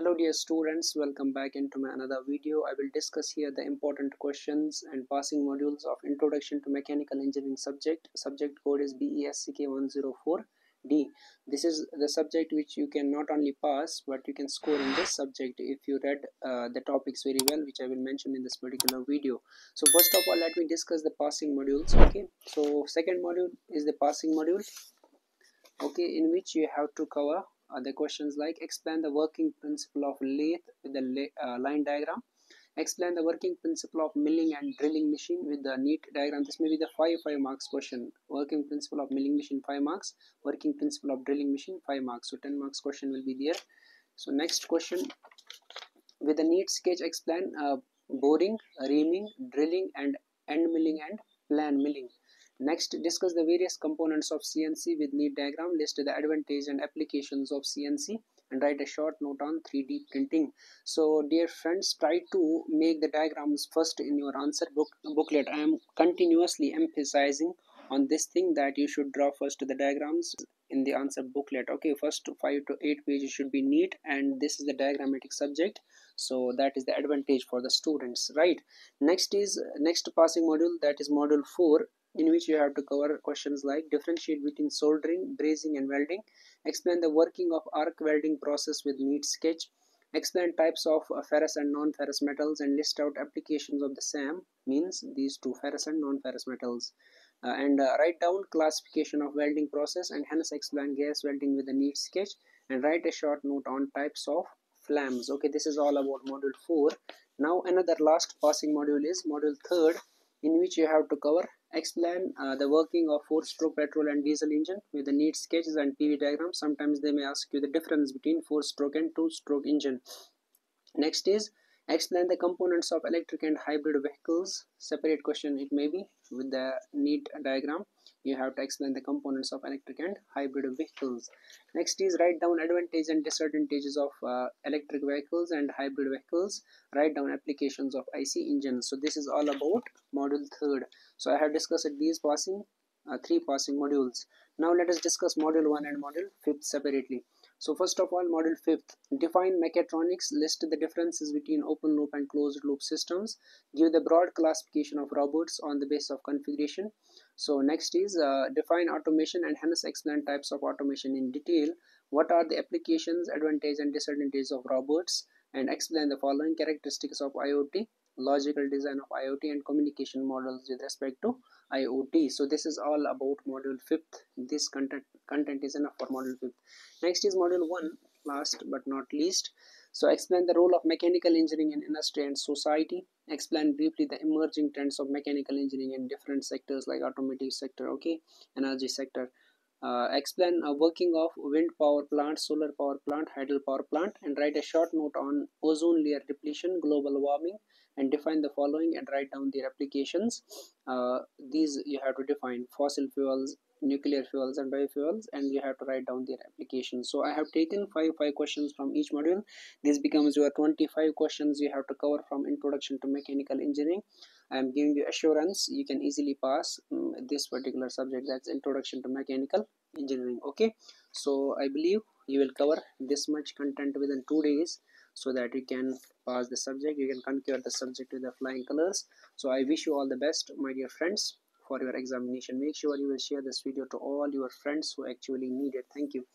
hello dear students. Welcome back into my another video. I will discuss here the important questions and passing modules of introduction to mechanical engineering subject. Subject code is besck104d this is the subject which you can not only pass but you can score in this subject if you read uh, the topics very well which i will mention in this particular video. So first of all let me discuss the passing modules okay? So second module is the passing module okay in which you have to cover the questions like explain the working principle of lathe with the uh, line diagram. Explain the working principle of milling and drilling machine with the neat diagram. This may be the 5 5 marks question. Working principle of milling machine 5 marks. Working principle of drilling machine 5 marks. So 10 marks question will be there. So next question. With the neat sketch explain uh, boring reaming drilling and end milling and plan milling Next, discuss the various components of CNC with neat diagram, list the advantage and applications of CNC and write a short note on 3D printing. So dear friends, try to make the diagrams first in your answer book booklet. I am continuously emphasizing on this thing that you should draw first the diagrams in the answer booklet. Okay first 5 to 8 pages should be neat and this is the diagrammatic subject. So that is the advantage for the students right? Next is next passing module that is module 4 in which you have to cover questions like differentiate between soldering, brazing and welding, explain the working of arc welding process with neat sketch, explain types of uh, ferrous and non-ferrous metals and list out applications of the same. Means these two ferrous and non-ferrous metals. Uh, and uh, write down classification of welding process and hence explain gas welding with a neat sketch. And write a short note on types of flames. Okay this is all about module 4 now another last passing module is module 3rd in which you have to cover explain uh, the working of four-stroke petrol and diesel engine with the neat sketches and PV diagrams. Sometimes they may ask you the difference between four-stroke and two-stroke engine. Next is explain the components of electric and hybrid vehicles. Separate question it may be with the neat diagram you have to explain the components of electric and hybrid vehicles. Next is write down advantages and disadvantages of uh, electric vehicles and hybrid vehicles. Write down applications of ic engines. So this is all about module third. So i have discussed these passing uh, three passing modules. Now let us discuss module 1 and module 5th separately so first of all, module fifth, define mechatronics, list the differences between open loop and closed loop systems, give the broad classification of robots on the basis of configuration. So next is uh, define automation and hence explain types of automation in detail. What are the applications, advantages and disadvantages of robots and explain the following characteristics of IoT logical design of IoT and communication models with respect to IoT. So this is all about module 5th. This content, content is enough for module 5th. Next is module 1, last but not least. So explain the role of mechanical engineering in industry and society. Explain briefly the emerging trends of mechanical engineering in different sectors like automotive sector, okay, energy sector. Uh, explain uh, working of wind power plant, solar power plant, hydro power plant and write a short note on ozone layer depletion, global warming and define the following and write down their applications uh, these you have to define fossil fuels nuclear fuels and biofuels and you have to write down their applications so i have taken five five questions from each module. This becomes your 25 questions you have to cover from introduction to mechanical engineering i am giving you assurance you can easily pass um, this particular subject that's introduction to mechanical engineering okay? So i believe you will cover this much content within two days so that you can pass the subject you can conquer the subject with the flying colors. So i wish you all the best my dear friends for your examination. Make sure you will share this video to all your friends who actually need it. Thank you